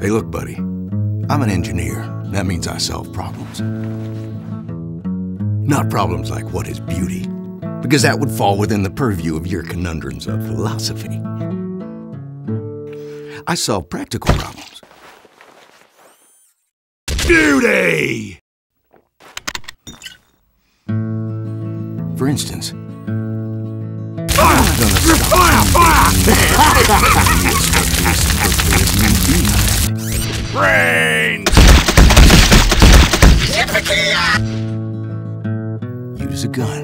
Hey, look, buddy, I'm an engineer. That means I solve problems. Not problems like what is beauty, because that would fall within the purview of your conundrums of philosophy. I solve practical problems. Beauty! For instance, Brains! use a gun.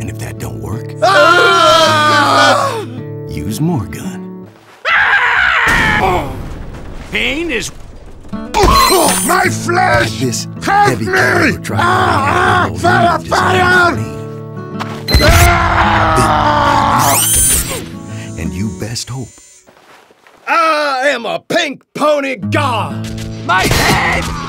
And if that don't work, ah! use more gun. Ah! Pain is My flesh! This Help heavy me! caliber try Ah, to ah! fire, fire! And you best hope I am a pink pony god! My head!